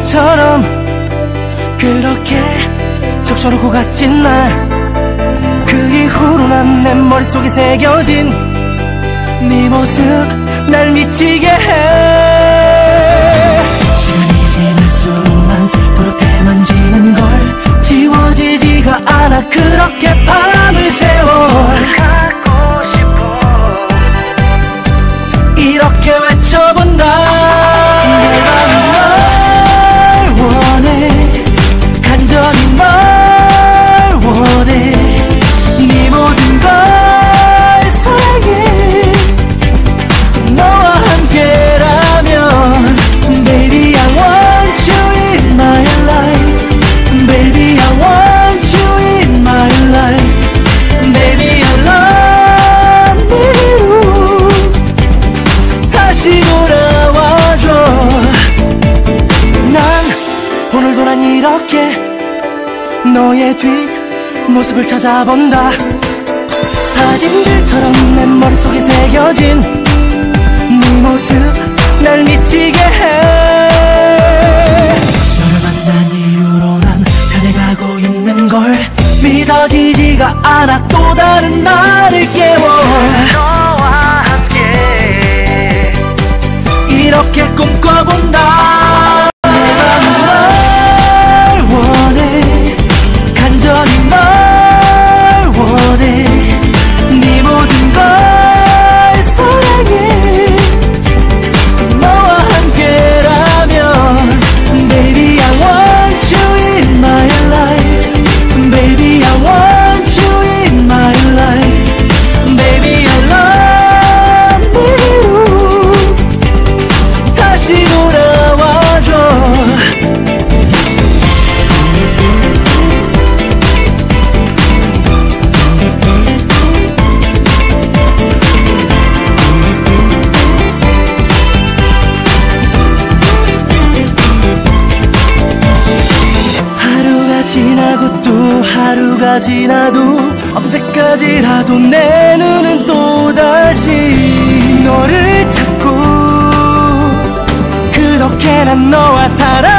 이처럼 그렇게 적셔놓고 갔진 날 그 이후로 난 내 머릿속에 새겨진 네 모습 날 미치게 해 오늘도 난 이렇게 너의 뒷모습을 찾아본다. 사진들처럼 내 머릿속에 새겨진 네 모습 날 미치게 해. 너를 만난 이후로 난 변해가고 있는 걸 믿어지지가 않아 또 다른 나를 깨워. 너와 함께 이렇게 꿈꿔본다 하루가 지나도 언제까지라도 내 눈은 또다시 너를 찾고 그렇게 난 너와 살아